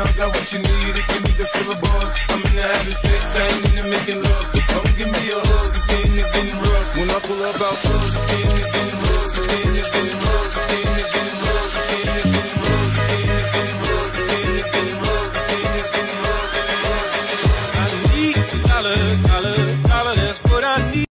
I got what you need. If you need the feel of buzz. I'm in the having sex, I ain't the making love. So come give me a hug, if ain't it getting rough. When I pull up out front, if ain't it getting rough, if ain't it getting rough, if ain't it getting rough, if ain't it getting rough, if ain't it getting rough, if ain't it getting rough, if ain't it getting rough. I need dollar, dollar.